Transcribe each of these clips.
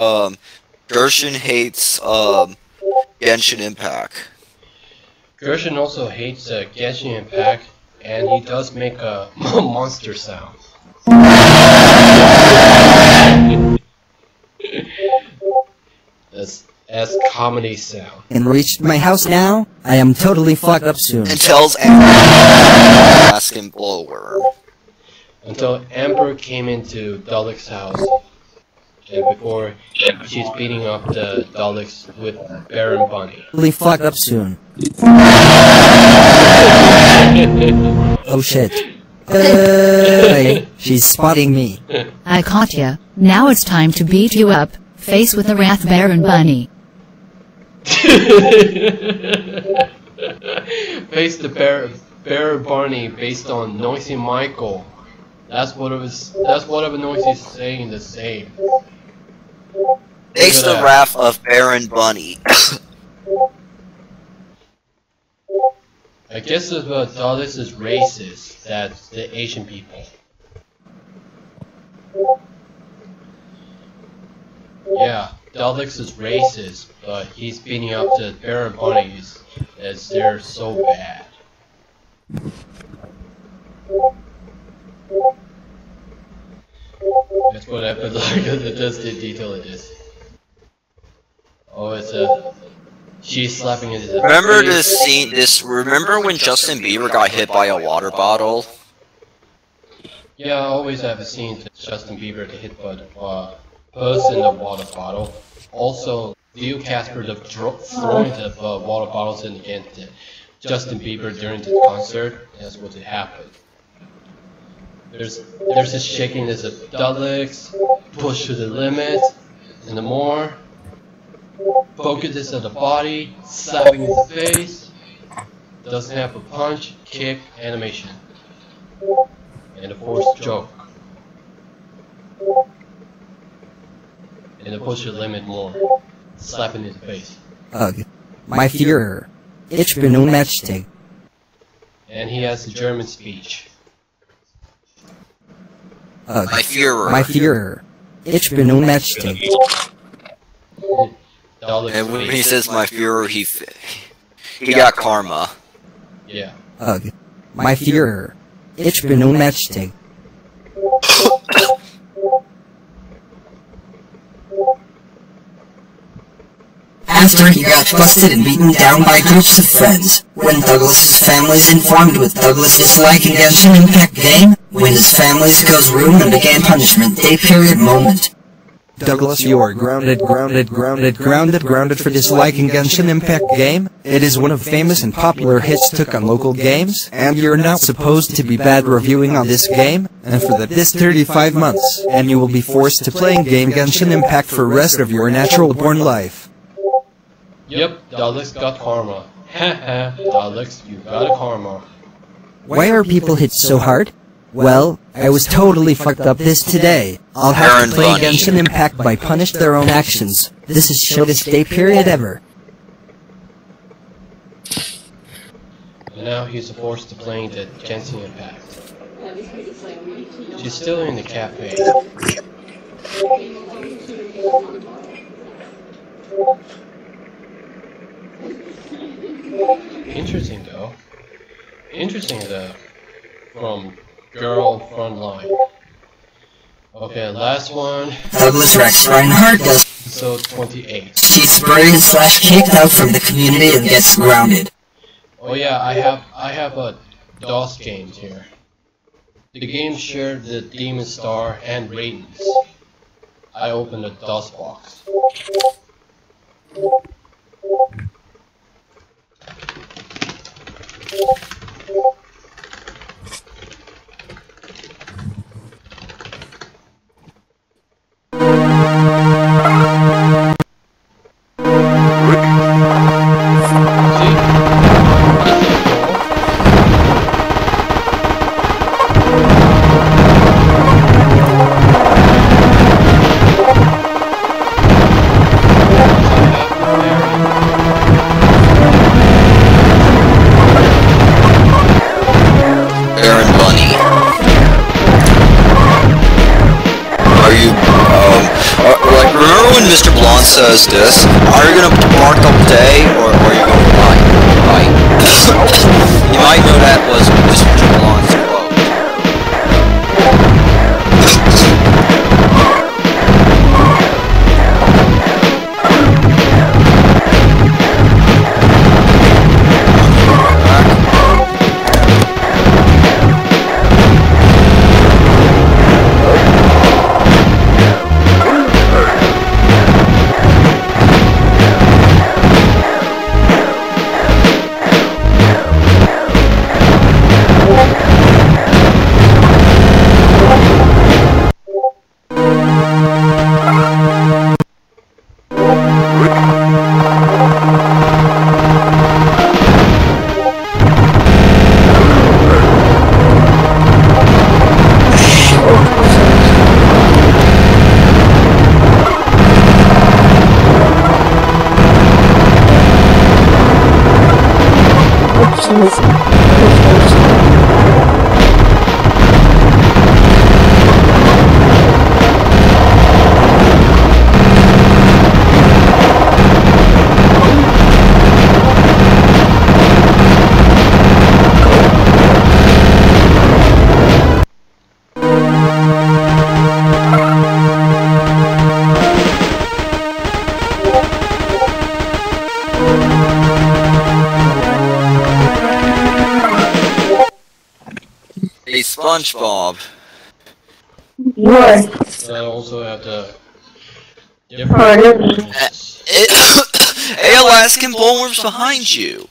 Um, Gershon hates um Genshin Impact. Gershon also hates uh, Genshin Impact, and he does make a monster sound. That's as comedy sound. and reached my house now, I am totally fucked up soon. And tells Amber asking Blowworm. Until Amber came into Dalek's house, and Uh, before she's beating up the Daleks with Baron Bunny. Totally fucked up soon. Oh shit. Hey, she's spotting me. I caught ya. Now it's time to beat you up, face with the Wrath Baron Bunny. Face the Bear Bear Barney based on Noisy Michael. That's what it was. That's whatever Noisy's saying to say. Face the wrath of Baron Bunny. I guess uh, about Daleks is racist. That's the Asian people. Yeah, Daleks is racist, but he's beating up the Baron Bunnies as they're so bad. That's what I put like that's the detail it is. Oh, it's a she's slapping his Remember face. this scene? This remember when Justin Bieber got hit by a water bottle? Yeah, I always have a scene to Justin Bieber to hit by the uh, Buzz in the water bottle. Also, Leo Casper the dro- throwing the uh, water bottles in against Justin Bieber during the concert. That's what happened. There's there's this shaking this of Daleks, push to the limit, and the more focuses on the body, slapping in the face. Doesn't have a punch, kick, animation and a forced joke. And a push to the limit more. Slapping in the face. Ugh. My Führer. Ich bin unmächtig. And he has a German speech. Ugh. My Führer. My Führer. Ich bin unmächtig. Dalek and when he says my Führer, he f- he got karma. Yeah. Ugh. My Führer. Ich bin unmächtig. After he got busted and beaten down by groups of friends, when Douglas's family is informed with Douglas disliking Genshin Impact game, when his family's goes room and began punishment day period moment. Douglas, you are grounded, grounded, grounded, grounded, grounded for disliking Genshin Impact game. It is one of famous and popular hits took on local games, and you're not supposed to be bad reviewing on this game, and for the this 35 months, and you will be forced to playing game Genshin Impact for rest of your natural born life. Yep, Daleks got karma. Haha, Daleks, you got a karma. Why are people hit so hard? Well, I was totally fucked up this today. I'll have Baron to play Bunny. Genshin Impact by punish their own actions. This is shortest day period ever. And now he's forced to playing the Genshin Impact. She's still in the cafe. Interesting though. Interesting though. From Girl Frontline. Okay, last one. Douglas Rex Reinhardt does So 28. cheats buried slash kicked out from the community and gets grounded. Oh yeah, I have I have a DOS games here. The game shared the Demon Star and ratings. I opened a DOS box. Blonde says this, are you gonna bark all day, or, are you gonna bite? Bite. you might know that was SpongeBob. What? I also have the Pardon? different. Hey, Alaskan bullworm's behind you.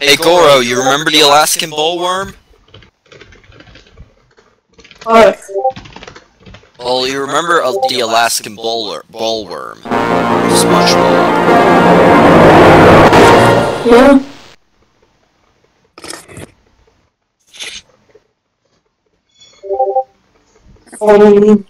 Hey, Goro, you remember the Alaskan bullworm? What? Well, you remember uh, the Alaskan bowler, bullworm. SpongeBob. Yeah? Um,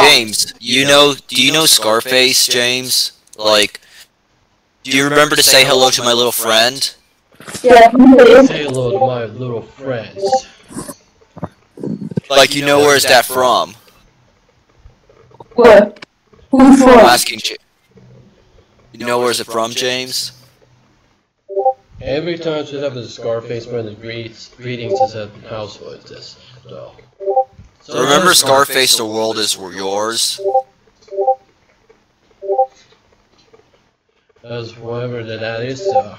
James, you know, do you know Scarface, James? Like, do you remember to say hello to my little friend? Yeah. Say hello to my little friends. Like, you know where's that from? What? Who's I'm from? asking you. You know where's it from, James? Every time she have a Scarface when it greets greetings is at household this. So. So Remember Scarface, the world is yours? As whatever that is, uh,